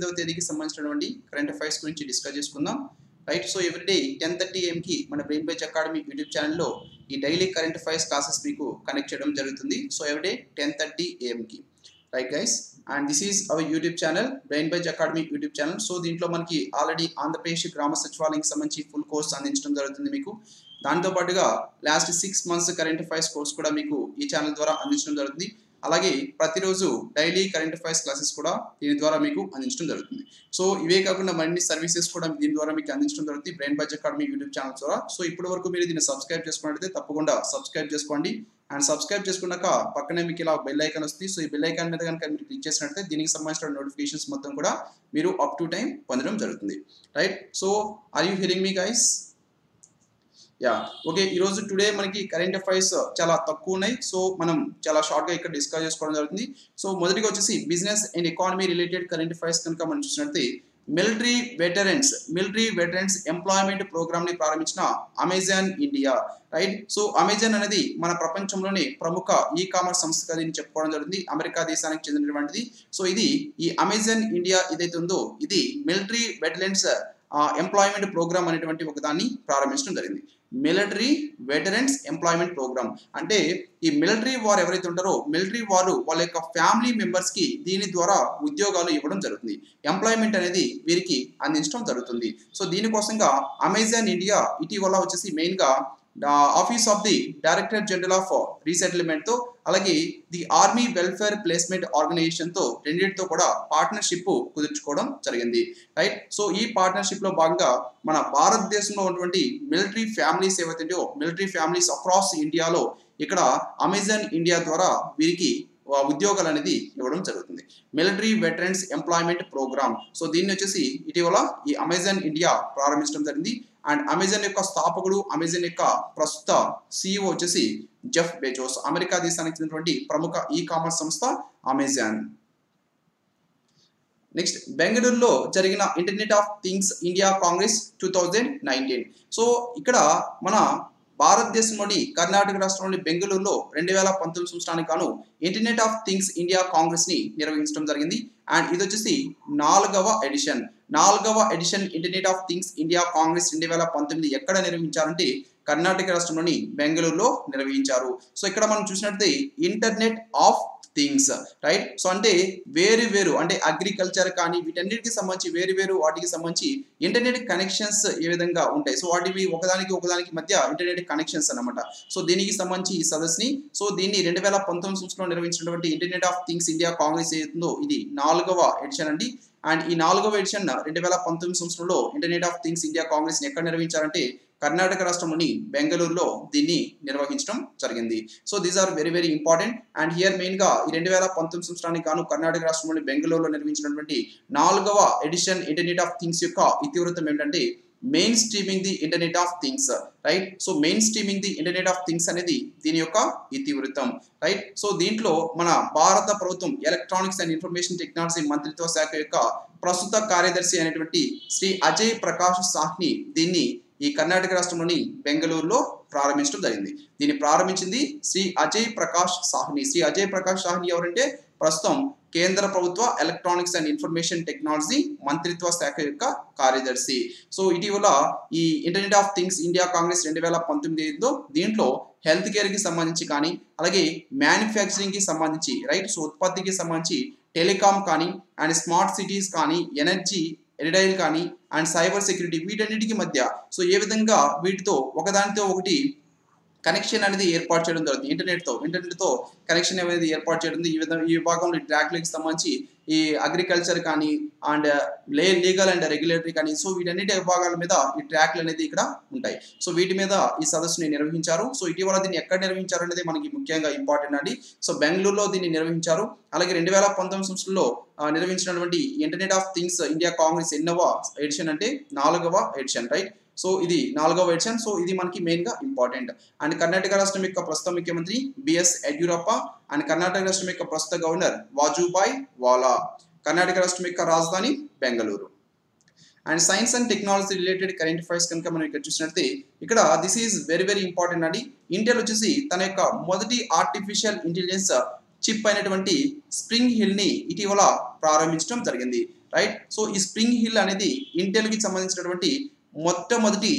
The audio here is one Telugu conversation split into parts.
ఎనిమిదవ తేదీకి సంబంధించినటువంటి కరెంట్ అఫైర్స్ గురించి డిస్కస్ చేసుకుందాం. Right so everyday ten thirty ఏఎంకి మన బ్రెయిన్ బేజ్ అకాడమీ యూట్యూబ్ ఛానల్లో ఈ డైలీ కరెంట్ అఫైర్స్ క్లాసెస్ మీకు కనెక్ట్ చేయడం జరుగుతుంది. So everyday ten thirty ఏఎంకి right guys and this is our YouTube channel Brain Buzz Academy YouTube channel so దీంట్లో మనకి ఆల్రెడీ ఆంధ్రప్రదేశ్ గ్రామ సచివాలయంకి సంబంధించి ఫుల్ కోర్స్ అందించడం జరుగుతుంది మీకు. దాంతో పాటుగా last six months current affairs course కూడా మీకు ఈ ఛానల్ ద్వారా అందించడం జరుగుతుంది. అలాగే ప్రతిరోజు డైలీ కరెంట్ అఫైర్స్ క్లాసెస్ కూడా దీని ద్వారా మీకు అందించడం జరుగుతుంది. సో ఇవే కాకుండా మరిన్ని సర్వీసెస్ కూడా దీని ద్వారా మీకు అందించడం జరుగుతుంది. Brain Buzz Academy YouTube channel ద్వారా. సో ఇప్పటి వరకు మీరు దీన్ని సబ్స్క్రైబ్ చేసుకున్నట్లయితే తప్పకుండా సబ్స్క్రైబ్ చేసుకోండి. అండ్ సబ్స్క్రైబ్ చేసుకున్నాక పక్కనే మీకు ఇలా బెల్ ఐకాన్ వస్తుంది. సో ఈ బెల్ ఐకాన్ మీద కనుక మీరు క్లిక్ చేసినట్లయితే దీనికి సంబంధించిన నోటిఫికేషన్స్ మొత్తం కూడా మీరు అప్ టు టైం పొందడం జరుగుతుంది. Right? So are you hearing me guys? Ya okay ఈరోజు టుడే మనకి కరెంట్ అఫైర్స్ చాలా తక్కువ ఉన్నాయి. సో మనం చాలా షార్ట్గా ఇక్కడ డిస్కస్ చేసుకోవడం జరుగుతుంది. సో మొదటిగా వచ్చేసి business and economy related current affairs కనుక మనం చూసినట్లయితే military veterans military veterans employment ప్రోగ్రామ్ని ప్రారంభించిన Amazon India right so Amazon అనేది మన ప్రపంచంలోని ప్రముఖ ఈ కామర్స్ సంస్థగా దీన్ని చెప్పుకోవడం జరుగుతుంది. అమెరికా దేశానికి చెందినటువంటిది. సో ఇది ఈ అమెజాన్ ఇండియా ఏదైతే ఉందో ఇది మిలిటరీ వెటరన్స్ ఎంప్లాయ్మెంట్ ప్రోగ్రామ్ అనేటువంటి ఒక దాన్ని ప్రారంభించడం జరిగింది. మిలిటరీ వెటరన్స్ ఎంప్లాయ్మెంట్ ప్రోగ్రామ్ అంటే ఈ మిలిటరీ వారు ఎవరైతే ఉంటారో మిలిటరీ వారు వాళ్ళ యొక్క ఫ్యామిలీ మెంబర్స్కి దీని ద్వారా ఉద్యోగాలు ఇవ్వడం జరుగుతుంది. ఎంప్లాయ్మెంట్ అనేది వీరికి అందించడం జరుగుతుంది. సో దీనికోసంగా అమెజాన్ ఇండియా ఇటీవల వచ్చేసి మెయిన్గా office of the director general of రీసెటిల్మెంట్తో అలాగే ది ఆర్మీ వెల్ఫేర్ ప్లేస్మెంట్ ఆర్గనైజేషన్తో రెండింటితో కూడా పార్ట్నర్షిప్ కుదుర్చుకోవడం జరిగింది. రైట్ సో ఈ పార్ట్నర్షిప్లో భాగంగా మన భారతదేశంలో ఉన్నటువంటి మిలిటరీ ఫ్యామిలీస్ ఏవైతే మిలిటరీ ఫ్యామిలీస్ అక్రాస్ ఇండియాలో ఇక్కడ అమెజాన్ ఇండియా ద్వారా వీరికి ఉద్యోగాలు అనేది ఇవ్వడం జరుగుతుంది. Military veterans employment program so దీన్ని వచ్చేసి ఇటీవల ఈ అమెజాన్ ఇండియా ప్రారంభించడం జరిగింది. అండ్ అమెజాన్ యొక్క స్థాపకుడు అమెజాన్ యొక్క ప్రస్తుత సిఇఓ వచ్చేసి జెఫ్ బెజోస్. అమెరికా దేశానికి చెందినటువంటి ప్రముఖ ఈ కామర్స్ సంస్థ అమెజాన్. నెక్స్ట్ బెంగళూరులో జరిగిన Internet of Things India Congress two thousand nineteen. So ఇక్కడ మన భారతదేశంలోని కర్ణాటక రాష్ట్రంలోని బెంగళూరులో రెండు వేల పంతొమ్మిది సంవత్సరానికి గాను ఇంటర్నెట్ ఆఫ్ థింగ్స్ ఇండియా కాంగ్రెస్ని నిర్వహించడం జరిగింది. అండ్ ఇది వచ్చేసి నాలుగవ ఎడిషన్ నాలుగవ edition Internet of Things India Congress రెండు వేల పంతొమ్మిది ఎక్కడ నిర్మించాలంటే కర్ణాటక రాష్ట్రంలోని బెంగళూరులో నిర్వహించారు. సో ఇక్కడ మనం చూసినట్లయితే Internet of Things right so అంటే వేరు వేరు అంటే అగ్రికల్చర్ కానీ వీటన్నిటికి సంబంధించి వేరు వేరు వాటికి సంబంధించి ఇంటర్నెట్ కనెక్షన్స్ ఏ విధంగా ఉంటాయి? సో వాటివి ఒకదానికి ఒకదానికి మధ్య ఇంటర్నెట్ కనెక్షన్స్ అనమాట సో దీనికి సంబంధించి ఈ సదస్సుని సో దీన్ని రెండు వేల పంతొమ్మిది సంవత్సరంలో నిర్వహించినటువంటి Internet of Things India Congress ఏదో ఇది నాలుగవ ఎడిషన్ అండి. అండ్ ఈ నాలుగవ ఎడిషన్ రెండు వేల పంతొమ్మిది సంవత్సరంలో ఇంటర్నెట్ ఆఫ్ థింగ్స్ ఇండియా కాంగ్రెస్ని ఎక్కడ నిర్వహించారంటే కర్ణాటక రాష్ట్రంలోని బెంగళూరులో దీన్ని నిర్వహించడం జరిగింది. So these are very very important and here మెయిన్గా ఈ రెండు వేల పంతొమ్మిది సంవత్సరానికి గాను కర్ణాటక రాష్ట్రంలోని బెంగళూరులో నిర్వహించినటువంటి నాలుగవ ఎడిషన్ ఇంటర్నెట్ ఆఫ్ థింగ్స్ యొక్క ఇతివృత్తం ఏంటంటే mainstreaming the internet of things right so mainstreaming the internet of things అనేది దీని యొక్క ఇతివృత్తం రైట్ సో దీంట్లో మన భారత ప్రభుత్వం ఎలక్ట్రానిక్స్ అండ్ ఇన్ఫర్మేషన్ టెక్నాలజీ మంత్రిత్వ శాఖ యొక్క ప్రస్తుత కార్యదర్శి అయినటువంటి శ్రీ అజయ్ ప్రకాష్ సాహ్ని దీన్ని ఈ కర్ణాటక రాష్ట్రంలోని బెంగళూరులో ప్రారంభించడం జరిగింది. దీన్ని ప్రారంభించింది శ్రీ అజయ్ ప్రకాష్ సాహ్ని. శ్రీ అజయ్ ప్రకాష్ సాహ్ని ఎవరంటే ప్రస్తుతం కేంద్ర ప్రభుత్వ ఎలక్ట్రానిక్స్ అండ్ ఇన్ఫర్మేషన్ టెక్నాలజీ మంత్రిత్వ శాఖ యొక్క కార్యదర్శి. సో ఇటీవల ఈ Internet of Things India Congress రెండు వేల పంతొమ్మిది దీంట్లో హెల్త్ కేర్కి సంబంధించి కానీ అలాగే మ్యానుఫ్యాక్చరింగ్కి సంబంధించి రైట్ సో ఉత్పత్తికి సంబంధించి టెలికాం కానీ అండ్ స్మార్ట్ సిటీస్ కానీ ఎనర్జీ ఎరిడైల్ కానీ అండ్ సైబర్ సెక్యూరిటీ వీటన్నిటికీ మధ్య. సో ఏ విధంగా వీటితో ఒకదానితో ఒకటి కనెక్షన్ అనేది ఏర్పాటు చేయడం జరుగుతుంది. ఇంటర్నెట్తో ఇంటర్నెట్తో కనెక్షన్ అనేది ఏర్పాటు చేయడం ఈ విధంగా ఈ విభాగంలో ట్రాక్లకు సంబంధించి ఈ అగ్రికల్చర్ కానీ అండ్ లే లీగల్ అండ్ రెగ్యులేటరీ కానీ సో వీటన్నిటి విభాగాల మీద ఈ ట్రాక్లు అనేది ఇక్కడ ఉంటాయి. సో వీటి మీద ఈ సదస్సుని నిర్వహించారు. సో ఇటీవల దీన్ని ఎక్కడ నిర్వహించారు అనేది మనకి ముఖ్యంగా ఇంపార్టెంట్ అండి. సో బెంగళూరులో దీన్ని నిర్వహించారు. అలాగే రెండు వేల పంతొమ్మిది సంవత్సరంలో నిర్వహించినటువంటి Internet of Things India Congress ఎన్నవ edition అంటే నాలుగవ ఎడిషన్ రైట్ సో ఇది నాలుగవ ఎడిషన్ సో ఇది మనకి మెయిన్గా ఇంపార్టెంట్ అండ్ కర్ణాటక రాష్ట్రం యొక్క ప్రస్తుత ముఖ్యమంత్రి బిఎస్ యడ్యూరప్ప అండ్ కర్ణాటక రాష్ట్రం యొక్క ప్రస్తుత గవర్నర్ వాజుబాయ్ వాలా కర్ణాటక రాష్ట్రం యొక్క రాజధాని Bengaluru. And science and technology related current affairs కనుక మనం ఇక్కడ చూసినట్లయితే ఇక్కడ this is very very important అండి. ఇంటెల్ వచ్చేసి తన యొక్క మొదటి ఆర్టిఫిషియల్ ఇంటెలిజెన్స్ చిప్ అయినటువంటి స్ప్రింగ్ హిల్ని ఇటీవల ప్రారంభించడం జరిగింది. రైట్ సో ఈ స్ప్రింగ్ హిల్ అనేది ఇంటెల్కి సంబంధించినటువంటి మొట్టమొదటి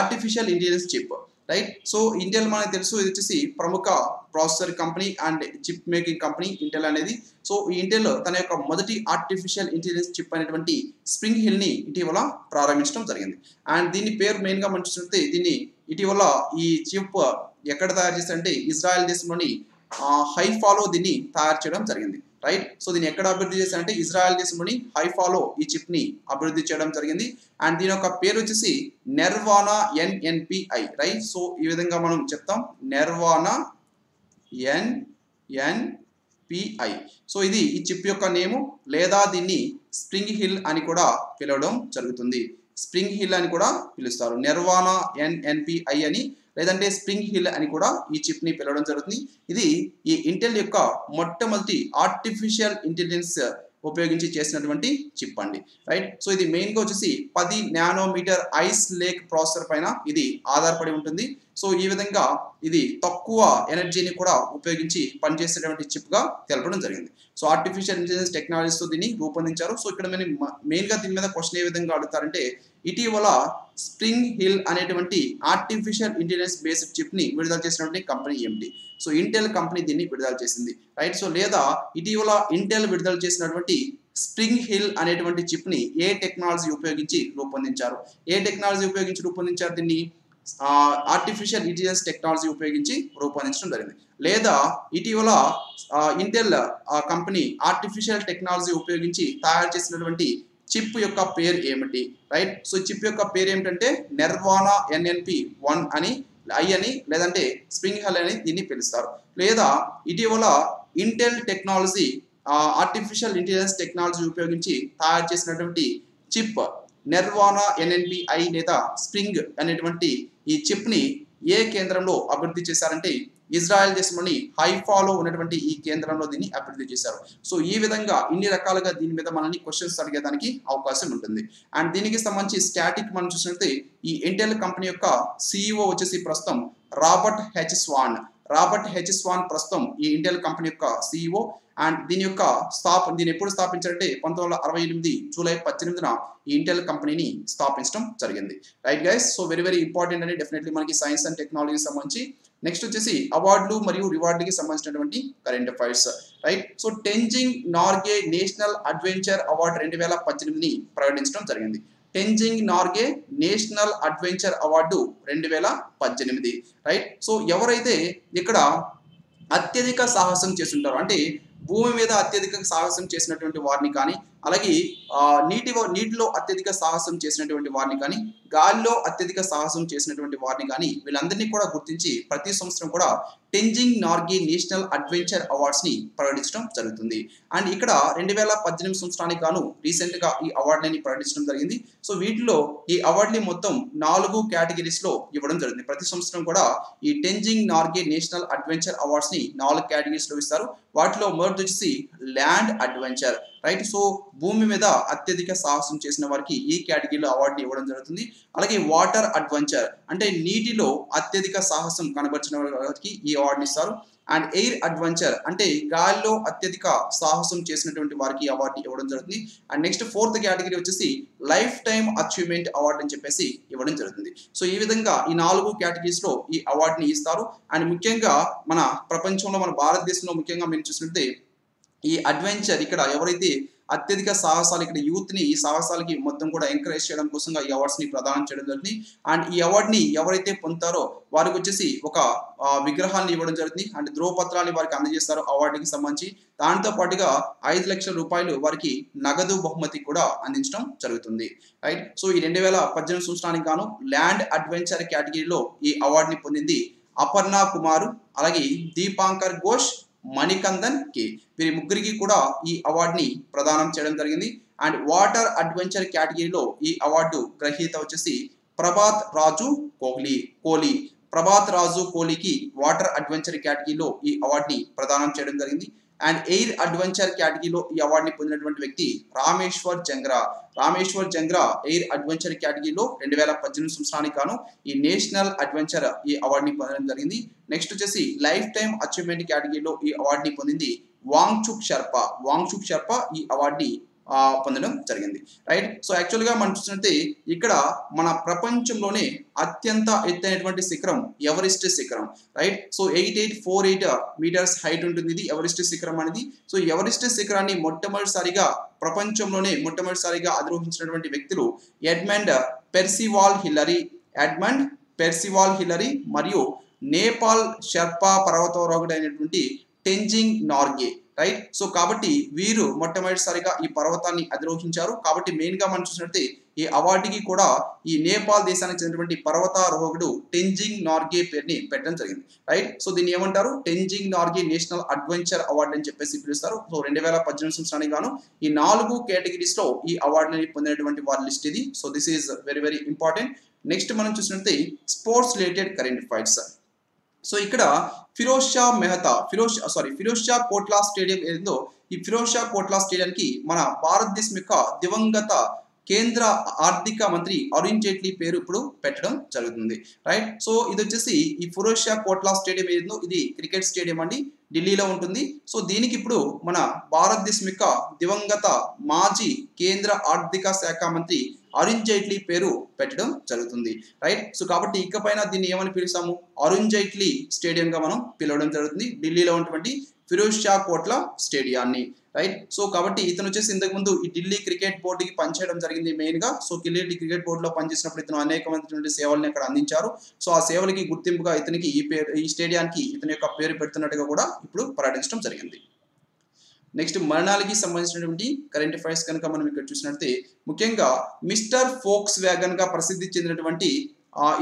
artificial intelligence chip right so Intel మనకు తెలుసు ఇది వచ్చేసి ప్రముఖ processor company and chip making company Intel అనేది. సో ఈ ఇంటెల్ తన యొక్క మొదటి ఆర్టిఫిషియల్ ఇంటెలిజెన్స్ చిప్ అనేటువంటి స్ప్రింగ్ హిల్ని ఇటీవల ప్రారంభించడం జరిగింది. అండ్ దీని పేరు మెయిన్గా మనం చూసినట్లయితే దీన్ని ఇటీవల ఈ చిప్ ఎక్కడ తయారు చేస్తారంటే ఇజ్రాయెల్ దేశంలోని హైఫాలో దీన్ని తయారు చేయడం జరిగింది. రైట్ సో దీన్ని ఎక్కడ అభివృద్ధి చేశారంటే ఇజ్రాయెల్ దేశంలోని హైఫాలో ఈ చిప్ని అభివృద్ధి చేయడం జరిగింది. అండ్ దీని యొక్క పేరు వచ్చేసి నెర్వానా ఎన్ఎన్పిఐ రైట్ సో ఈ విధంగా మనం చెప్తాం. నెర్వానా ఎన్ సో ఇది ఈ చిప్ యొక్క నేము లేదా దీన్ని స్ప్రింగ్ హిల్ అని కూడా పిలవడం జరుగుతుంది. స్ప్రింగ్ హిల్ అని కూడా పిలుస్తారు. నెర్వానా ఎన్ఎన్పిఐ అని లేదంటే స్ప్రింగ్ హిల్ అని కూడా ఈ చిప్ని పిలవడం జరుగుతుంది. ఇది ఈ ఇంటెల్ యొక్క మొట్టమొదటి ఆర్టిఫిషియల్ ఇంటెలిజెన్స్ ఉపయోగించి చేసినటువంటి చిప్ అండి. రైట్ సో ఇది మెయిన్గా వచ్చేసి పది నానోమీటర్ ఐస్ లేక్ ప్రాసెసర్ పైన ఇది ఆధారపడి ఉంటుంది. సో ఈ విధంగా ఇది తక్కువ ఎనర్జీని కూడా ఉపయోగించి పనిచేసేటువంటి చిప్గా తెలపడం జరిగింది. సో ఆర్టిఫిషియల్ ఇంటెలిజెన్స్ టెక్నాలజీస్ దీన్ని రూపొందించారు. సో ఇక్కడ మేము మెయిన్గా దీని మీద క్వశ్చన్ ఏ విధంగా అడుగుతారంటే ఇటీవల స్ప్రింగ్ హిల్ అనేటువంటి ఆర్టిఫిషియల్ ఇంటెలిజెన్స్ బేస్డ్ చిప్ని విడుదల చేసినటువంటి కంపెనీ ఏమిటి? సో ఇంటెల్ కంపెనీ దీన్ని విడుదల చేసింది. రైట్ సో లేదా ఇటీవల ఇంటెల్ విడుదల చేసినటువంటి స్ప్రింగ్ హిల్ అనేటువంటి చిప్ని ఏ టెక్నాలజీ ఉపయోగించి రూపొందించారు? ఏ టెక్నాలజీ ఉపయోగించి రూపొందించారు దీన్ని? ఆర్టిఫిషియల్ ఇంటెలిజెన్స్ టెక్నాలజీ ఉపయోగించి రూపొందించడం జరిగింది. లేదా ఇటీవల ఇంటెల్ కంపెనీ ఆర్టిఫిషియల్ టెక్నాలజీ ఉపయోగించి తయారు చేసినటువంటి చిప్ యొక్క పేరు ఏమిటి? రైట్ సో చిప్ యొక్క పేరు ఏమిటంటే నెర్వానా ఎన్ఎన్పి వన్ అని ఐ అని లేదంటే స్ప్రింగ్ హెల్ అని దీన్ని పిలుస్తారు. లేదా ఇటీవల Intel technology artificial intelligence technology ఉపయోగించి తయారు చేసినటువంటి చిప్ నెర్వానా ఎన్ఎన్బిఐ లేదా స్ప్రింగ్ అనేటువంటి ఈ చిప్ని ఏ కేంద్రంలో అభివృద్ధి చేశారంటే ఇజ్రాయెల్ దేశంలోని హైఫాలో ఉన్నటువంటి ఈ కేంద్రంలో దీన్ని అభివృద్ధి చేశారు. సో ఈ విధంగా ఇన్ని రకాలుగా దీని మీద మనల్ని క్వశ్చన్స్ అడిగేదానికి అవకాశం ఉంటుంది. అండ్ దీనికి సంబంధించి స్టాటిక్ మనం చూసినట్లయితే ఈ ఇంటెల్ కంపెనీ యొక్క సిఇఓ వచ్చేసి ప్రస్తుతం Robert H Swan. Robert H Swan ప్రస్తుతం ఈ ఇంటెల్ కంపెనీ యొక్క సిఇఓ అండ్ దీని యొక్క స్థాప దీన్ని ఎప్పుడు స్థాపించారంటే పంతొమ్మిది వందల అరవై ఎనిమిది జూలై పద్దెనిమిదిన ఈ ఇంటెల్ కంపెనీని స్థాపించడం జరిగింది. Right guys so very very important అని డెఫినెట్లీ మనకి సైన్స్ అండ్ టెక్నాలజీకి సంబంధించి. నెక్స్ట్ వచ్చేసి అవార్డులు మరియు రివార్డులకి సంబంధించినటువంటి current affairs right so Tenzing Norgay national adventure award రెండు వేల పద్దెనిమిదిని ప్రకటించడం జరిగింది. Tenzing Norgay national adventure award రెండు వేల పద్దెనిమిది. రైట్ సో ఎవరైతే ఇక్కడ అత్యధిక సాహసం చేస్తుంటారో అంటే భూమి మీద అత్యధిక సాహసం చేసినటువంటి వారిని కానీ అలాగే నీటి నీటిలో అత్యధిక సాహసం చేసినటువంటి వారిని కానీ గాలిలో అత్యధిక సాహసం చేసినటువంటి వారిని కానీ వీళ్ళందరినీ కూడా గుర్తించి ప్రతి సంవత్సరం కూడా టెంజింగ్ నార్గే నేషనల్ అడ్వెంచర్ అవార్డ్స్ని ప్రకటించడం జరుగుతుంది. అండ్ ఇక్కడ రెండు వేల పద్దెనిమిది సంవత్సరానికి గాను రీసెంట్గా ఈ అవార్డుని ప్రకటించడం జరిగింది. సో వీటిలో ఈ అవార్డుని మొత్తం నాలుగు కేటగిరీస్లో ఇవ్వడం జరిగింది ప్రతి సంవత్సరం కూడా ఈ టెంజింగ్ నార్గే నేషనల్ అడ్వెంచర్ అవార్డ్స్ని నాలుగు కేటగిరీస్లో ఇస్తారు. వాటిలో మొదటి వచ్చేసి ల్యాండ్ అడ్వెంచర్ రైట్? సో భూమి మీద అత్యధిక సాహసం చేసిన వారికి ఈ కేటగిరీలో అవార్డు ఇవ్వడం జరుగుతుంది. అలాగే వాటర్ అడ్వెంచర్ అంటే నీటిలో అత్యధిక సాహసం కనబరిచిన వారికి ఈ అవార్డుని ఇస్తారు. అండ్ ఎయిర్ అడ్వెంచర్ అంటే గాలిలో అత్యధిక సాహసం చేసినటువంటి వారికి అవార్డు ఇవ్వడం జరుగుతుంది. అండ్ నెక్స్ట్ ఫోర్త్ కేటగిరీ వచ్చేసి లైఫ్ టైమ్ అచీవ్మెంట్ అవార్డు అని చెప్పేసి ఇవ్వడం జరుగుతుంది. సో ఈ విధంగా ఈ నాలుగు కేటగిరీస్లో ఈ అవార్డుని ఇస్తారు. అండ్ ముఖ్యంగా మన ప్రపంచంలో మన భారతదేశంలో ముఖ్యంగా మీరు చూసినట్లయితే ఈ అడ్వెంచర్ ఇక్కడ ఎవరైతే అత్యధిక సాహసాలు ఇక్కడ యూత్ని ఈ సాహసాలకి మొత్తం కూడా ఎంకరేజ్ చేయడం కోసంగా ఈ అవార్డ్స్ని ప్రదానం చేయడం జరుగుతుంది అండ్ ఈ అవార్డ్ని ఎవరైతే పొందుతారో వారికి వచ్చేసి ఒక విగ్రహాన్ని ఇవ్వడం జరుగుతుంది. అండ్ ధ్రువపత్రాన్ని వారికి అందజేస్తారు అవార్డుకి సంబంధించి. దాంతో పాటుగా ఐదు లక్షల రూపాయలు వారికి నగదు బహుమతి కూడా అందించడం జరుగుతుంది. రైట్? సో ఈ రెండు వేల పద్దెనిమిది సంవత్సరానికి గాను ల్యాండ్ అడ్వెంచర్ కేటగిరీలో ఈ అవార్డుని పొందింది అపర్ణ కుమారు అలాగే దీపాంకర్ ఘోష్ మణికందన్ కే. వీరి ముగ్గురికి కూడా ఈ అవార్డుని ప్రదానం చేయడం జరిగింది. అండ్ వాటర్ అడ్వెంచర్ కేటగిరీలో ఈ అవార్డు గ్రహీత వచ్చేసి ప్రభాత్ రాజు కోహ్లీ కోహ్లీ. ప్రభాత్ రాజు కోహ్లీకి వాటర్ అడ్వెంచర్ కేటగిరీలో ఈ అవార్డుని ప్రదానం చేయడం జరిగింది. అండ్ ఎయిర్ అడ్వెంచర్ కేటగిరీలో ఈ అవార్డుని పొందినటువంటి వ్యక్తి రామేశ్వర్ జంగ్రా. రామేశ్వర్ జంగ్రా ఎయిర్ అడ్వెంచర్ కేటగిరీలో రెండు వేల పద్దెనిమిది సంవత్సరానికి గాను ఈ నేషనల్ అడ్వెంచర్ ఈ అవార్డుని పొందడం జరిగింది. నెక్స్ట్ వచ్చేసి లైఫ్ టైమ్ అచీవ్మెంట్ కేటగిరీలో ఈ అవార్డుని పొందింది వాంగ్చుక్ శర్ప వాంగ్చుక్ శర్ప ఈ అవార్డుని పొందడం జరిగింది. రైట్? సో యాక్చువల్గా మనం చూసినట్టే ఇక్కడ మన ప్రపంచంలోనే అత్యంత ఎత్తైనటువంటి శిఖరం ఎవరెస్ట్ శిఖరం. Right? So eight eight four eight metres height ఉంటుంది ఇది ఎవరెస్ట్ శిఖరం అనేది. సో ఎవరెస్ట్ శిఖరాన్ని మొట్టమొదటిసారిగా ప్రపంచంలోనే మొట్టమొదటిసారిగా అధిరోహించినటువంటి వ్యక్తులు Edmund Percival Hillary. Edmund Percival Hillary మరియు నేపాల్ షెర్పా పర్వతారోహకుడు అయినటువంటి టెంజింగ్ నార్గే. రైట్ సో కాబట్టి వీరు మొట్టమొదటిసారిగా ఈ పర్వతాన్ని అధిరోహించారు. కాబట్టి మెయిన్గా మనం చూసినట్టే ఈ అవార్డుకి కూడా ఈ నేపాల్ దేశానికి చెందినటువంటి పర్వతారోహకుడు టెంజింగ్ నార్గే పేరుని పెట్టడం జరిగింది. రైట్ సో దీన్ని ఏమంటారు? Tenzing Norgay national adventure award అని చెప్పేసి పిలుస్తారు. సో రెండు వేల పద్దెనిమిది సంవత్సరానికి గాను ఈ నాలుగు కేటగిరీస్లో ఈ అవార్డుని పొందినటువంటి వారి లిస్ట్ ఇది. So this is very very important next మనం చూసినట్టే sports related current affairs so ఇక్కడ ఫిరోజ్ షా మెహతా ఫిరోజ్ సారీ ఫిరోజ్ షా కోట్లా స్టేడియం ఏదో ఈ ఫిరోజ్ షా కోట్లా స్టేడియానికి మన భారతదేశం యొక్క దివంగత కేంద్ర ఆర్థిక మంత్రి అరుణ్ జైట్లీ పేరు ఇప్పుడు పెట్టడం జరుగుతుంది. రైట్? సో ఇది వచ్చేసి ఈ ఫిరోజ్ షా కోట్లా స్టేడియం ఏదో ఇది క్రికెట్ స్టేడియం అండి. ఢిల్లీలో ఉంటుంది. సో దీనికి ఇప్పుడు మన భారతదేశం యొక్క దివంగత మాజీ కేంద్ర ఆర్థిక శాఖ మంత్రి అరుణ్ జైట్లీ పేరు పెట్టడం జరుగుతుంది రైట్ సో కాబట్టి ఇకపైన దీన్ని ఏమని పిలుస్తాము? అరుణ్ జైట్లీ స్టేడియంగా మనం పిలవడం జరుగుతుంది. ఢిల్లీలో ఉన్నటువంటి ఫిరోజ్ షా కోట్ల స్టేడియాన్ని రైట్ సో కాబట్టి ఇతను వచ్చేసి ఇంతకు ముందు ఈ ఢిల్లీ క్రికెట్ బోర్డుకి పనిచేయడం జరిగింది మెయిన్గా. సో ఢిల్లీ క్రికెట్ బోర్డులో పనిచేసినప్పుడు ఇతను అనేకమైనటువంటి సేవల్ని అక్కడ అందించారు. సో ఆ సేవలకి గుర్తింపుగా ఇతనికి ఈ పేరు ఈ స్టేడియానికి ఇతని యొక్క పేరు పెడుతున్నట్టుగా కూడా ఇప్పుడు ప్రకటించడం జరిగింది. నెక్స్ట్ మరణాలకి సంబంధించినటువంటి కరెంట్ అఫైర్స్ కనుక మనం ఇక్కడ చూసినట్లయితే ముఖ్యంగా మిస్టర్ ఫోక్స్ వ్యాగన్గా ప్రసిద్ధి చెందినటువంటి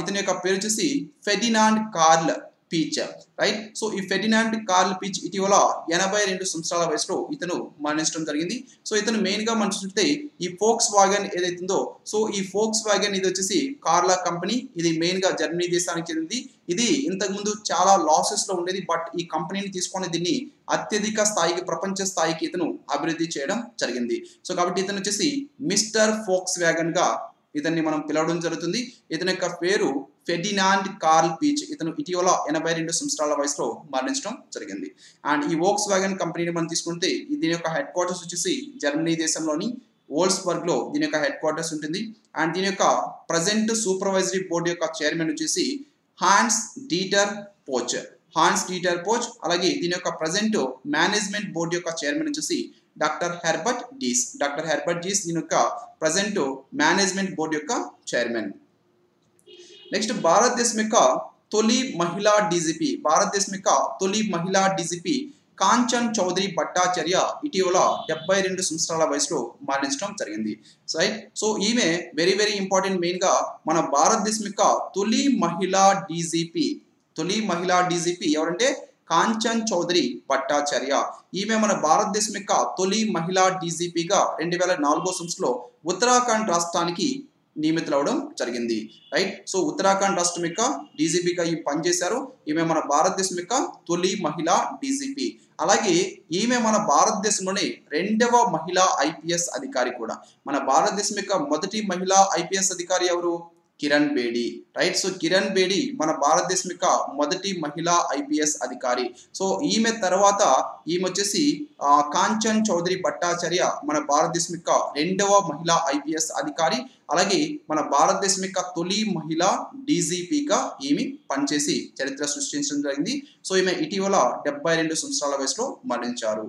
ఇతని యొక్క పేరు వచ్చేసి Ferdinand Karl. Piech right so ఈ ఫెడినాండ్ కార్ల్ పీచ్ ఇటీవల ఎనభై రెండు సంవత్సరాల వయసులో ఇతను మరణించడం జరిగింది. సో ఇతను మెయిన్గా మనం చూస్తే ఈ ఫోక్స్ వాగన్ ఏదైతుందో సో ఈ ఫోక్స్ వాగన్ ఇది వచ్చేసి కార్లా కంపెనీ ఇది మెయిన్గా జర్మనీ దేశానికి చెందింది. ఇది ఇంతకు ముందు చాలా లాసెస్లో ఉండేది బట్ ఈ కంపెనీని తీసుకొని దీన్ని అత్యధిక స్థాయికి ప్రపంచ స్థాయికి ఇతను అభివృద్ధి చేయడం జరిగింది. సో కాబట్టి ఇతను వచ్చేసి మిస్టర్ ఫోక్స్ వ్యాగన్గా ఇతన్ని మనం పిలవడం జరుగుతుంది. ఇతని యొక్క పేరు ఫెడినాండ్ కార్ల్ పీచ్. ఇతను ఇటీవల ఎనభై రెండు సంవత్సరాల వయసులో మరణించడం జరిగింది. అండ్ ఈ వోక్స్ వ్యాగన్ కంపెనీని మనం తీసుకుంటే దీని యొక్క హెడ్ క్వార్టర్స్ వచ్చేసి జర్మనీ దేశంలోని ఓల్స్బర్గ్లో దీని యొక్క హెడ్ క్వార్టర్స్ ఉంటుంది. అండ్ దీని యొక్క ప్రజెంట్ సూపర్వైజరీ బోర్డు యొక్క చైర్మన్ వచ్చేసి Hans Dieter Pötsch. Hans Dieter Pötsch అలాగే దీని యొక్క ప్రజెంట్ మేనేజ్మెంట్ బోర్డు యొక్క చైర్మన్ వచ్చేసి doctor Herbert Diess doctor Herbert Diess దీని యొక్క ప్రజెంట్ మేనేజ్మెంట్ బోర్డు యొక్క చైర్మన్ నెక్స్ట్ భారతదేశం యొక్క తొలి మహిళా డీజీపీ భారతదేశం యొక్క తొలి మహిళా డీజీపీ కాంచన్ చౌదరి భట్టాచార్య ఇటీవల డెబ్బై రెండు సంవత్సరాల వయసులో మరణించడం జరిగింది. రైట్ సో ఈమె వెరీ వెరీ ఇంపార్టెంట్ మెయిన్గా మన భారతదేశం యొక్క తొలి మహిళా డీజీపీ తొలి మహిళా డీజీపీ ఎవరంటే కాంచన్ చౌదరి భట్టాచార్య. ఈమె మన భారతదేశం యొక్క తొలి మహిళా డీజీపీగా రెండు వేల నాలుగో సంవత్సరంలో ఉత్తరాఖండ్ రాష్ట్రానికి నియమితులవడం జరిగింది. రైట్? సో ఉత్తరాఖండ్ రాష్ట్రం యొక్క డీజీపీగా ఈ పనిచేశారు. ఈమె మన భారతదేశం యొక్క తొలి మహిళా డీజీపీ. అలాగే ఈమె మన భారతదేశంలోనే రెండవ మహిళా ఐపీఎస్ అధికారి కూడా. మన భారతదేశం యొక్క మొదటి మహిళా ఐపీఎస్ అధికారి ఎవరు? కిరణ్ బేడి. రైట్ సో కిరణ్ బేడి మన భారతదేశం యొక్క మొదటి మహిళా ఐపీఎస్ అధికారి. సో ఈమె తర్వాత ఈమె వచ్చేసి కాంచన్ చౌదరి భట్టాచార్య మన భారతదేశం యొక్క రెండవ మహిళా ఐపీఎస్ అధికారి. అలాగే మన భారతదేశం యొక్క తొలి మహిళా డీజీపీగా ఈమె పనిచేసి చరిత్ర సృష్టించడం జరిగింది. సో ఈమె ఇటీవల డెబ్బై రెండు సంవత్సరాల వయసులో మరణించారు.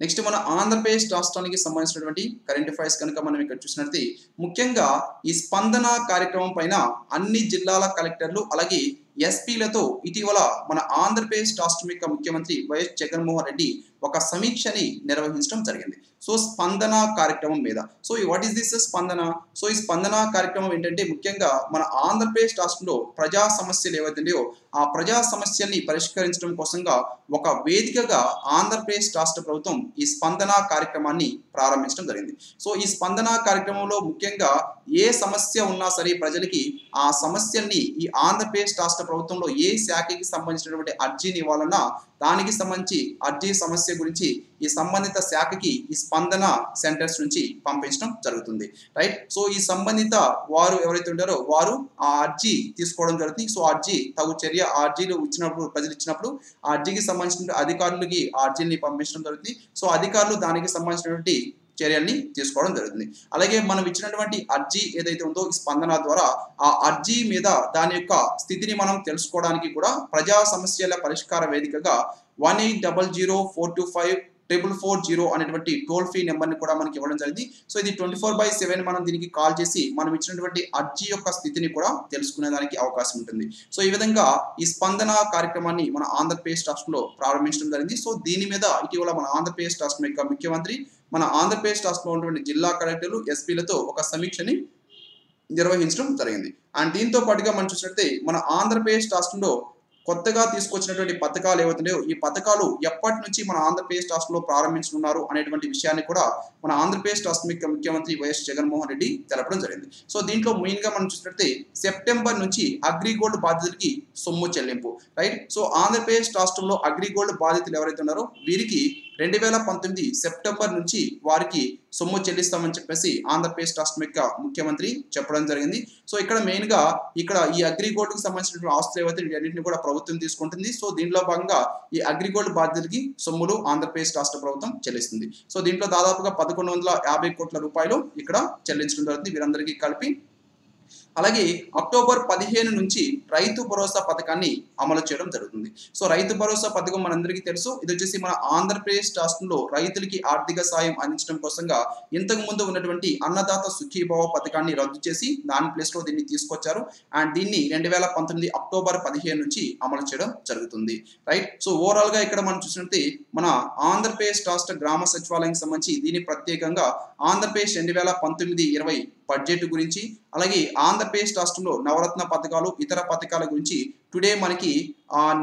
నెక్స్ట్ మన ఆంధ్రప్రదేశ్ రాష్ట్రానికి సంబంధించినటువంటి కరెంట్ అఫైర్స్ కనుక మనం ఇక్కడ చూసినట్లయితే ముఖ్యంగా ఈ స్పందన కార్యక్రమం పైన అన్ని జిల్లాల కలెక్టర్లు అలాగే ఎస్పీలతో ఇటీవల మన ఆంధ్రప్రదేశ్ రాష్ట్రం యొక్క ముఖ్యమంత్రి వైఎస్ జగన్మోహన్ రెడ్డి ఒక సమీక్షని నిర్వహించడం జరిగింది. సో స్పందన కార్యక్రమం మీద. So what is this Spandana? So ఈ స్పందన కార్యక్రమం ఏంటంటే ముఖ్యంగా మన ఆంధ్రప్రదేశ్ రాష్ట్రంలో ప్రజా సమస్యలు ఏవైతున్నాయో ఆ ప్రజా సమస్యల్ని పరిష్కరించడం కోసంగా ఒక వేదికగా ఆంధ్రప్రదేశ్ రాష్ట్ర ప్రభుత్వం ఈ స్పందన కార్యక్రమాన్ని ప్రారంభించడం జరిగింది. సో ఈ స్పందన కార్యక్రమంలో ముఖ్యంగా ఏ సమస్య ఉన్నా సరే ప్రజలకి ఆ సమస్యల్ని ఈ ఆంధ్రప్రదేశ్ రాష్ట్ర ప్రభుత్వంలో ఏ శాఖకి సంబంధించినటువంటి అర్జీని ఇవ్వాలన్నా దానికి సంబంధించి అర్జీ సమస్య గురించి ఈ సంబంధిత శాఖకి ఈ స్పందన సెంటర్స్ నుంచి పంపించడం జరుగుతుంది. రైట్? సో ఈ సంబంధిత వారు ఎవరైతే ఉంటారో వారు ఆ అర్జీ తీసుకోవడం జరుగుతుంది. సో అర్జీ తగు చర్య అర్జీలు ఇచ్చినప్పుడు ప్రజలు ఇచ్చినప్పుడు ఆ అర్జీకి సంబంధించిన అధికారులకి ఆ అర్జీని పంపించడం జరుగుతుంది. సో అధికారులు దానికి సంబంధించినటువంటి చర్యల్ని తీసుకోవడం జరుగుతుంది. అలాగే మనం ఇచ్చినటువంటి అర్జీ ఏదైతే ఉందో ఈ స్పందన ద్వారా ఆ అర్జీ మీద దాని యొక్క స్థితిని మనం తెలుసుకోవడానికి కూడా ప్రజా సమస్యల పరిష్కార వేదికగా one eight double zero four two five triple four zero అనేటువంటి టోల్ ఫ్రీ నెంబర్ని కూడా మనకి ఇవ్వడం జరిగింది. సో ఇది ట్వంటీ ఫోర్ బై సెవెన్ మనం దీనికి కాల్ చేసి మనం ఇచ్చినటువంటి అర్జీ యొక్క స్థితిని కూడా తెలుసుకునే దానికి అవకాశం ఉంటుంది. సో ఈ విధంగా ఈ స్పందన కార్యక్రమాన్ని మన ఆంధ్రప్రదేశ్ రాష్ట్రంలో ప్రారంభించడం జరిగింది. సో దీని మీద ఇటీవల మన ఆంధ్రప్రదేశ్ రాష్ట్రం యొక్క ముఖ్యమంత్రి మన ఆంధ్రప్రదేశ్ రాష్ట్రంలో ఉన్నటువంటి జిల్లా కలెక్టర్లు ఎస్పీలతో ఒక సమీక్షని నిర్వహించడం జరిగింది. అండ్ దీంతో పాటుగా మనం చూసినట్లయితే మన ఆంధ్రప్రదేశ్ రాష్ట్రంలో కొత్తగా తీసుకొచ్చినటువంటి పథకాలు ఏవైతున్నాయో ఈ పథకాలు ఎప్పటి నుంచి మన ఆంధ్రప్రదేశ్ రాష్ట్రంలో ప్రారంభించనున్నారు అనేటువంటి విషయాన్ని కూడా మన ఆంధ్రప్రదేశ్ రాష్ట్ర ముఖ్యమంత్రి వైఎస్ జగన్మోహన్ రెడ్డి తెలపడం జరిగింది. సో దీంట్లో మెయిన్గా మనం చూసినట్లయితే సెప్టెంబర్ నుంచి అగ్రిగోల్డ్ బాధితులకి సొమ్ము చెల్లింపు రైట్? సో ఆంధ్రప్రదేశ్ రాష్ట్రంలో అగ్రిగోల్డ్ బాధితులు ఎవరైతే ఉన్నారో వీరికి రెండు వేల పంతొమ్మిది సెప్టెంబర్ నుంచి వారికి సొమ్ము చెల్లిస్తామని చెప్పేసి ఆంధ్రప్రదేశ్ రాష్ట్రం యొక్క ముఖ్యమంత్రి చెప్పడం జరిగింది. సో ఇక్కడ మెయిన్గా ఇక్కడ ఈ అగ్రిగోల్డ్కి ఆస్తులు ఏవైతే వీటన్నింటిని కూడా ప్రభుత్వం తీసుకుంటుంది. సో దీనిలో భాగంగా ఈ అగ్రిగోల్డ్ బాధ్యతకి సొమ్ములు ఆంధ్రప్రదేశ్ రాష్ట్ర ప్రభుత్వం చెల్లిస్తుంది. సో దీంట్లో దాదాపుగా పదకొండు వందల యాభై కోట్ల రూపాయలు ఇక్కడ చెల్లించడం జరుగుతుంది. వీరందరికీ కలిపి అలాగే అక్టోబర్ పదిహేను నుంచి రైతు భరోసా పథకాన్ని అమలు చేయడం జరుగుతుంది. సో రైతు భరోసా పథకం మనందరికీ తెలుసు. ఇది వచ్చేసి మన ఆంధ్రప్రదేశ్ రాష్ట్రంలో రైతులకి ఆర్థిక సాయం అందించడం కోసంగా ఇంతకు ముందు ఉన్నటువంటి అన్నదాత సుఖీభావ పథకాన్ని రద్దు చేసి దాని ప్లేస్లో దీన్ని తీసుకొచ్చారు. అండ్ దీన్ని రెండు వేల పంతొమ్మిది అక్టోబర్ పదిహేను నుంచి అమలు చేయడం జరుగుతుంది. రైట్? సో ఓవరాల్గా ఇక్కడ మనం చూసినట్టే మన ఆంధ్రప్రదేశ్ రాష్ట్ర గ్రామ సచివాలయం సంబంధించి దీన్ని ప్రత్యేకంగా ఆంధ్రప్రదేశ్ రెండు వేల పంతొమ్మిది ఇరవై బడ్జెట్ గురించి అలాగే ఆంధ్రప్రదేశ్ రాష్ట్రంలో నవరత్న పథకాలు ఇతర పథకాల గురించి టుడే మనకి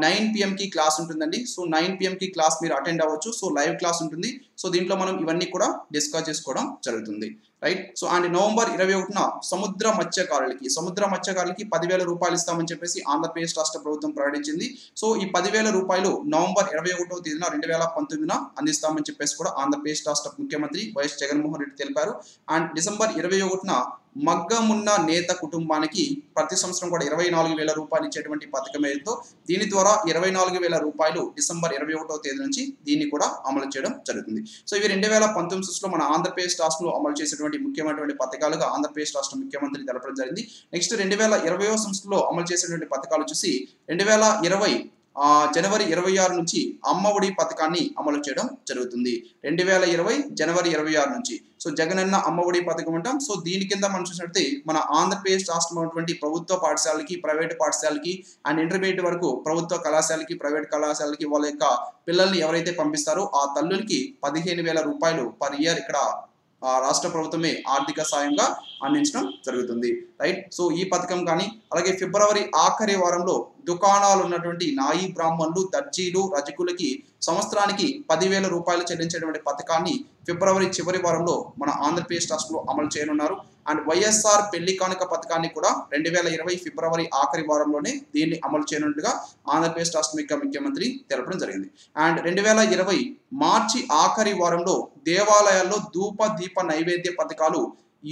నైన్ పిఎంకి క్లాస్ ఉంటుందండి. సో నైన్ పిఎంకి క్లాస్ మీరు అటెండ్ అవ్వచ్చు. సో లైవ్ క్లాస్ ఉంటుంది. సో దీంట్లో మనం ఇవన్నీ కూడా డిస్కస్ చేసుకోవడం జరుగుతుంది. రైట్ సో అండ్ నవంబర్ ఇరవై ఒకటిన సముద్ర మత్స్యకారులకి సముద్ర మత్స్యకారులకి పదివేల రూపాయలు ఇస్తామని చెప్పేసి ఆంధ్రప్రదేశ్ రాష్ట్ర ప్రభుత్వం ప్రకటించింది. సో ఈ పదివేల రూపాయలు నవంబర్ ఇరవై ఒకటో తేదీన రెండు వేల పంతొమ్మిదిన అందిస్తామని చెప్పేసి కూడా ఆంధ్రప్రదేశ్ రాష్ట్ర ముఖ్యమంత్రి వైఎస్ జగన్మోహన్ రెడ్డి తెలిపారు. అండ్ డిసెంబర్ ఇరవై ఒకటిన మగ్గమున్న నేత కుటుంబానికి ప్రతి సంవత్సరం కూడా ఇరవై నాలుగు వేల రూపాయలు ఇచ్చేటువంటి పథకం ఏదో దీని ద్వారా ఇరవై నాలుగు వేల రూపాయలు డిసెంబర్ ఇరవై ఒకటో తేదీ నుంచి దీన్ని కూడా అమలు చేయడం జరుగుతుంది. సో ఇవి రెండు వేల పంతొమ్మిది సంవత్సరంలో మన ఆంధ్రప్రదేశ్ రాష్ట్రంలో అమలు చేసేటువంటి ముఖ్యమైనటువంటి పథకాలుగా ఆంధ్రప్రదేశ్ రాష్ట్ర ముఖ్యమంత్రి తెలపడం జరిగింది. నెక్స్ట్ రెండు వేల ఇరవయో సంవత్సరంలో అమలు చేసేటువంటి పథకాలు వచ్చేసి రెండు వేల ఇరవై జనవరి ఇరవై ఆరు నుంచి అమ్మఒడి పథకాన్ని అమలు చేయడం జరుగుతుంది. రెండు వేల ఇరవై జనవరి ఇరవై ఆరు నుంచి. సో జగనన్న అమ్మఒడి పథకం అంటాం. సో దీని కింద మనం చూసినట్టు మన ఆంధ్రప్రదేశ్ రాష్ట్రంలో ఉన్నటువంటి ప్రభుత్వ పాఠశాలకి ప్రైవేట్ పాఠశాలకి అండ్ ఇంటర్మీడియట్ వరకు ప్రభుత్వ కళాశాలకి ప్రైవేట్ కళాశాలకి వాళ్ళ యొక్క పిల్లల్ని ఎవరైతే పంపిస్తారో ఆ తల్లులకి పదిహేను వేల రూపాయలు పర్ ఇయర్ ఇక్కడ రాష్ట్ర ప్రభుత్వమే ఆర్థిక సాయంగా అందించడం జరుగుతుంది. రైట్? సో ఈ పథకం కానీ అలాగే ఫిబ్రవరి ఆఖరి వారంలో దుకాణాలు ఉన్నటువంటి నాయి బ్రాహ్మణులు దర్జీలు రజకులకి సంవత్సరానికి పదివేల రూపాయలు చెల్లించేటువంటి పథకాన్ని ఫిబ్రవరి చివరి వారంలో మన ఆంధ్రప్రదేశ్ రాష్ట్రంలో అమలు చేయనున్నారు. అండ్ వైఎస్ఆర్ పెళ్ళి కానుక పథకాన్ని కూడా రెండు వేల ఇరవై ఫిబ్రవరి ఆఖరి వారంలోనే దీన్ని అమలు చేయనున్నట్టుగా ఆంధ్రప్రదేశ్ రాష్ట్ర ముఖ్యమంత్రి తెలపడం జరిగింది. అండ్ రెండు వేల ఇరవై మార్చి ఆఖరి వారంలో దేవాలయాల్లో ధూప దీప నైవేద్య పథకాలు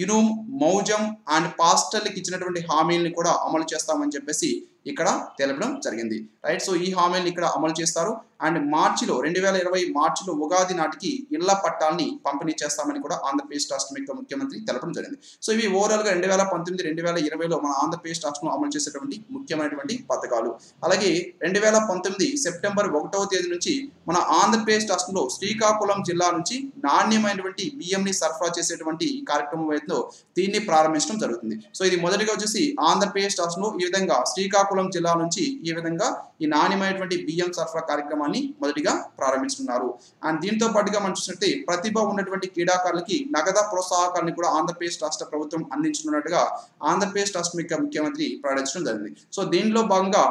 ఇనుమ్ మౌజం అండ్ పాస్టర్లకు ఇచ్చినటువంటి హామీలను కూడా అమలు చేస్తామని చెప్పేసి ఇక్కడ తెలపడం జరిగింది. రైట్ సో ఈ హామీలను ఇక్కడ అమలు చేస్తారు. అండ్ మార్చిలో రెండు వేల ఇరవై మార్చిలో ఉగాది నాటికి ఇళ్ళ పట్టాల్ని పంపిణీ చేస్తామని కూడా ఆంధ్రప్రదేశ్ రాష్ట్రం యొక్క ముఖ్యమంత్రి తెలపడం జరిగింది. సో ఇవి ఓవరాల్గా రెండు వేల పంతొమ్మిది రెండు వేల ఇరవైలో మన ఆంధ్రప్రదేశ్ రాష్ట్రంలో అమలు చేసేటువంటి ముఖ్యమైనటువంటి పథకాలు. అలాగే రెండు వేల పంతొమ్మిది సెప్టెంబర్ ఒకటవ తేదీ నుంచి మన ఆంధ్రప్రదేశ్ రాష్ట్రంలో శ్రీకాకుళం జిల్లా నుంచి నాణ్యమైనటువంటి బియ్యంని సరఫరా చేసేటువంటి కార్యక్రమం ఏదో దీన్ని ప్రారంభించడం జరుగుతుంది. సో ఇది మొదటిగా వచ్చేసి ఆంధ్రప్రదేశ్ రాష్ట్రంలో ఈ విధంగా శ్రీకాకుళం జిల్లా నుంచి ఈ విధంగా ఈ నాణ్యమైనటువంటి బియ్యం సరఫరా కార్యక్రమాన్ని మొదటిగా ప్రారంభిస్తున్నారు అండ్ దీంతో పాటుగా మనం చూసినట్టే ప్రతిభ ఉన్నటువంటి క్రీడాకారులకి నగద ప్రోత్సాహకాలను కూడా ఆంధ్రప్రదేశ్ రాష్ట్ర ప్రభుత్వం అందించనున్నట్టుగా ఆంధ్రప్రదేశ్ రాష్ట్ర ముఖ్యమంత్రి ప్రకటించడం జరిగింది. సో దీనిలో భాగంగా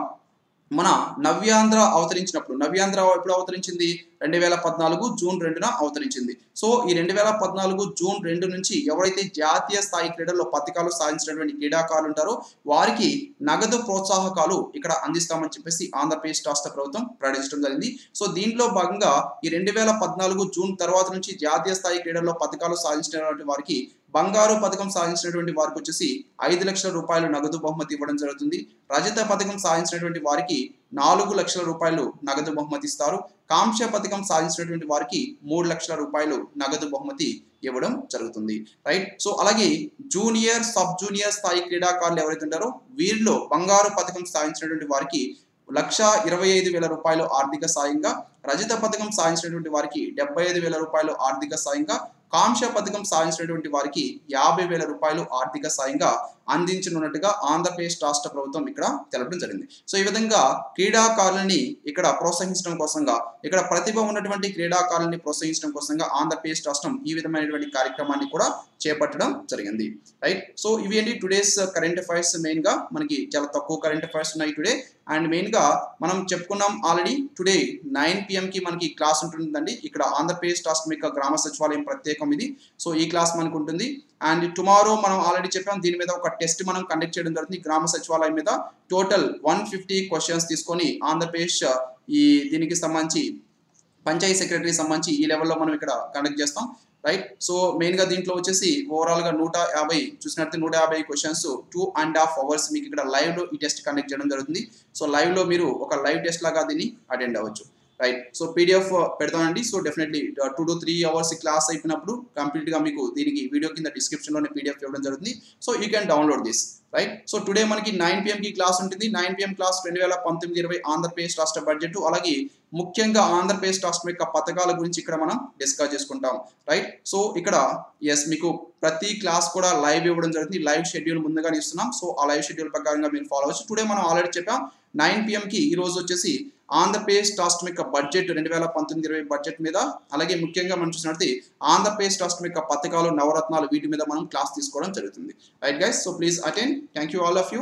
మన నవ్యాంధ్ర అవతరించినప్పుడు నవ్యాంధ్ర ఎప్పుడు అవతరించింది? రెండు వేల పద్నాలుగు జూన్ రెండున అవతరించింది. సో ఈ రెండు వేల పద్నాలుగు జూన్ రెండు నుంచి ఎవరైతే జాతీయ స్థాయి క్రీడల్లో పథకాలు సాధించినటువంటి క్రీడాకారులు ఉంటారో వారికి నగదు ప్రోత్సాహకాలు ఇక్కడ అందిస్తామని చెప్పేసి ఆంధ్రప్రదేశ్ రాష్ట్ర ప్రభుత్వం ప్రకటించడం జరిగింది. సో దీంట్లో భాగంగా ఈ రెండు వేల పద్నాలుగు జూన్ తర్వాత నుంచి జాతీయ స్థాయి క్రీడల్లో పథకాలు సాధించినటువంటి వారికి బంగారు పథకం సాధించినటువంటి వారికి వచ్చేసి ఐదు లక్షల రూపాయలు నగదు బహుమతి ఇవ్వడం జరుగుతుంది. రజత పథకం సాధించినటువంటి వారికి నాలుగు లక్షల రూపాయలు నగదు బహుమతి ఇస్తారు. కాంక్ష పథకం సాధించినటువంటి వారికి మూడు లక్షల రూపాయలు నగదు బహుమతి ఇవ్వడం జరుగుతుంది. రైట్? సో అలాగే జూనియర్ సబ్ జూనియర్ స్థాయి క్రీడాకారులు ఎవరైతే ఉంటారో వీరిలో బంగారు పథకం సాధించినటువంటి వారికి లక్ష ఇరవై ఐదు వేల రూపాయలు ఆర్థిక సాయంగా రజత పథకం సాధించినటువంటి వారికి డెబ్బై ఐదు వేల రూపాయలు ఆర్థిక సాయంగా కాంక్ష పథకం సాధించినటువంటి వారికి యాభై వేల రూపాయలు ఆర్థిక సాయంగా అందించనున్నట్టుగా ఆంధ్రప్రదేశ్ రాష్ట్ర ప్రభుత్వం ఇక్కడ తెలపడం జరిగింది. సో ఈ విధంగా క్రీడాకారులని ఇక్కడ ప్రోత్సహించడం కోసంగా ఇక్కడ ప్రతిభ ఉన్నటువంటి క్రీడాకారులని ప్రోత్సహించడం కోసంగా ఆంధ్రప్రదేశ్ రాష్ట్రం ఈ విధమైనటువంటి కార్యక్రమాన్ని కూడా చేపట్టడం జరిగింది రైట్ సో ఇవి ఏంటి? టుడేస్ కరెంట్ అఫైర్స్ మెయిన్గా మనకి చాలా తక్కువ కరెంట్ అఫైర్స్ ఉన్నాయి టుడే అండ్ మెయిన్గా మనం చెప్పుకున్నాం ఆల్రెడీ టుడే నైన్ పిఎం కి మనకి క్లాస్ ఉంటుందండి. ఇక్కడ ఆంధ్రప్రదేశ్ రాష్ట్రం యొక్క గ్రామ సచివాలయం ప్రత్యేకం ఇది. సో ఈ క్లాస్ మనకు ఉంటుంది. అండ్ టుమారో మనం ఆల్రెడీ చెప్పాం దీని మీద ఒక టెస్ట్ మనం కండక్ట్ చేయడం జరుగుతుంది గ్రామ సచివాలయం మీద. టోటల్ వన్ ఫిఫ్టీ క్వశ్చన్స్ తీసుకొని ఆంధ్రప్రదేశ్ ఈ దీనికి సంబంధించి పంచాయతీ సెక్రటరీ సంబంధించి ఈ లెవెల్లో మనం ఇక్కడ కండక్ట్ చేస్తాం. రైట్ సో మెయిన్గా దీంట్లో వచ్చేసి ఓవరాల్గా నూట యాభై చూసినట్టు నూట యాభై questions two and half hours మీకు ఇక్కడ లైవ్లో ఈ టెస్ట్ కండక్ట్ చేయడం జరుగుతుంది. సో లైవ్లో మీరు ఒక లైవ్ టెస్ట్ లాగా దీన్ని అటెండ్ అవ్వచ్చు. రైట్ సో పీడిఎఫ్ పెడతానండి so definitely two to three hours class అయిపోయినప్పుడు కంప్లీట్గా మీకు దీనికి వీడియో కింద డిస్క్రిప్షన్లోనే పీడిఎఫ్ ఇవ్వడం జరుగుతుంది. So you can download this right so today మనకి నైన్ పిఎం కి క్లాస్ ఉంటుంది. నైన్ పిఎం క్లాస్ రెండు వేల పంతొమ్మిది ఇరవై ఆంధ్రప్రదేశ్ రాష్ట్ర బడ్జెట్ అలాగే ముఖ్యంగా ఆంధ్రప్రదేశ్ రాష్ట్రం యొక్క పథకాల గురించి ఇక్కడ మనం డిస్కస్ చేసుకుంటాం. రైట్ సో ఇక్కడ ఎస్ మీకు ప్రతి క్లాస్ కూడా లైవ్ ఇవ్వడం జరుగుతుంది లైవ్ షెడ్యూల్ ముందుగానే ఇస్తున్నాం. సో ఆ లైవ్ షెడ్యూల్ ప్రకారంగా మీరు ఫాలో అవ్వచ్చు టుడే మనం ఆల్రెడీ చెప్పాం నైన్ పిఎం కి ఈ రోజు వచ్చేసి ఆంధ్రప్రదేశ్ రాష్ట్రం యొక్క బడ్జెట్ రెండు వేల పంతొమ్మిది ఇరవై బడ్జెట్ మీద అలాగే ముఖ్యంగా మనం చూసినట్టు ఆంధ్రప్రదేశ్ రాష్ట్రం యొక్క పథకాలు నవరత్నాలు వీటి మీద మనం క్లాస్ తీసుకోవడం జరుగుతుంది. Right guys so please attend thank you all of you